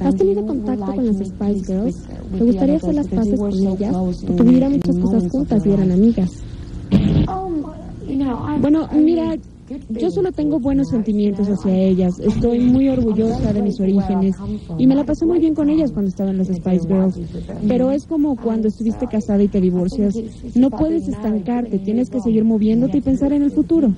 ¿Has tenido contacto con las Spice Girls? ¿Te gustaría hacer las paces con ellas? Porque muchas cosas juntas y eran amigas. Bueno, mira, yo solo tengo buenos sentimientos hacia ellas. Estoy muy orgullosa de mis orígenes y me la pasé muy bien con ellas cuando estaban las Spice Girls. Pero es como cuando estuviste casada y te divorcias. No puedes estancarte, tienes que seguir moviéndote y pensar en el futuro.